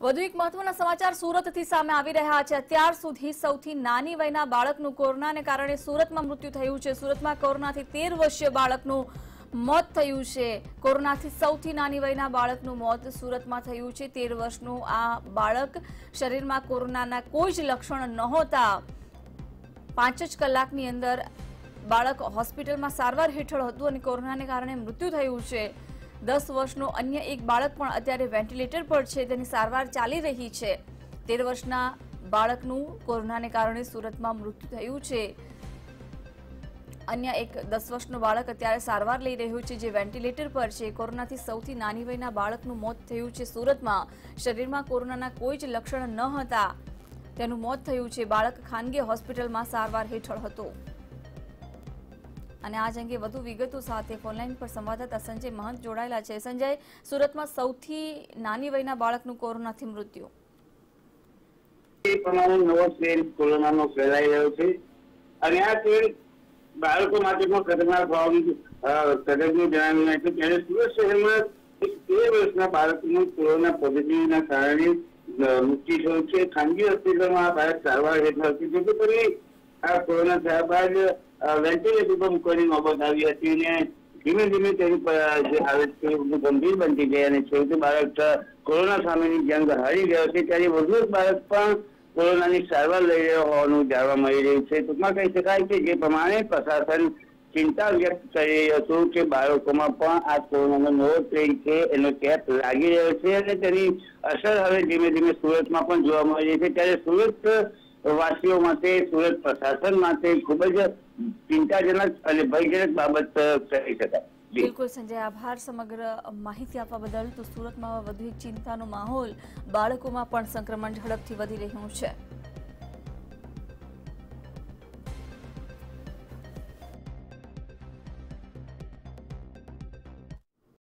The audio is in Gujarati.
વધુ એક મહત્વના સમાચાર સુરતથી સામે આવી રહ્યા છે. અત્યાર સુધી સૌથી નાની વયના બાળકનું કોરોનાને કારણે સુરતમાં મૃત્યુ થયું છે. સુરતમાં કોરોનાથી તેર વર્ષીય બાળકનું મોત થયું છે. કોરોનાથી સૌથી નાની વયના બાળકનું મોત સુરતમાં થયું છે. તેર વર્ષનું આ બાળક શરીરમાં કોરોનાના કોઈ જ લક્ષણ નહોતા. પાંચ જ કલાકની અંદર બાળક હોસ્પિટલમાં સારવાર હેઠળ હતું અને કોરોનાને કારણે મૃત્યુ થયું છે. દસ વર્ષનું અન્ય એક બાળક પણ અત્યારે વેન્ટિલેટર પર છે, તેની સારવાર ચાલી રહી છે. તેર વર્ષના બાળકનું કોરોનાને કારણે સુરતમાં મૃત્યુ થયું છે. અન્ય એક દસ વર્ષનું બાળક અત્યારે સારવાર લઈ રહ્યું છે, જે વેન્ટિલેટર પર છે. કોરોનાથી સૌથી નાની વયના બાળકનું મોત થયું છે સુરતમાં. શરીરમાં કોરોનાના કોઈ જ લક્ષણ ન હતા. તેનું મોત થયું છે. બાળક ખાનગી હોસ્પિટલમાં સારવાર હેઠળ હતું. અને આજ અંગે વધુ વિગતો સાથે ફોનલાઈન પર સંવાદદાતા સંજય મહંત જોડાયેલા છે. સંજય, સુરતમાં સૌથી નાની વયના બાળકનું કોરોનાથી મૃત્યુ. પ્રમાણે નવો સ્ટ્રેન કોરોનાનો ફેલાઈ રહ્યો છે. અને આ સ્ટ્રેન બાળકો માટે પણ ખતરનાક હોવાનું તજજ્ઞો જણાવ્યું છે ત્યારે સુરત શહેરમાં એક તેર વર્ષના બાળકનું કોરોના પોઝિટિવના કારણે મૃત્યુ થયું છે. ખાનગી હોસ્પિટલમાં આ બાળક સારવાર હેઠળ હતી જેથી કરી આ કોરોના થયા બાદ વેન્ટિલેટર પર મૂકવાની નોબત આવી હતી અને ધીમે ધીમે તેની છે ગંભીર બનતી ગઈ અને છેવટે બાળક કોરોના સામેની જંગ હારી ગયો છે. ત્યારે વધુ એક બાળક પણ કોરોનાની સારવાર લઈ રહ્યો હોવાનું જાણવા મળી રહ્યું છે. ટૂંકમાં કહી શકાય કે જે પ્રમાણે પ્રશાસન ચિંતા વ્યક્ત કરી રહ્યું હતું કે બાળકોમાં પણ આ કોરોનાનો નવો ટ્રેન્ડ છે, એનો ચેપ લાગી રહ્યો છે અને તેની અસર હવે ધીમે ધીમે સુરતમાં પણ જોવા મળી રહી છે. ત્યારે સુરત વાસીઓ માટે, સુરત પ્રશાસન માટે ખૂબ જ ચિંતાજનક અને ભયજનક બાબત કહી શકાય. બિલકુલ, સંજય, આભાર સમગ્ર માહિતી આપવા બદલ. તો સુરતમાં વધુ એક ચિંતાનો માહોલ બાળકોમાં પણ સંક્રમણ ઝડપથી વધી રહ્યું છે.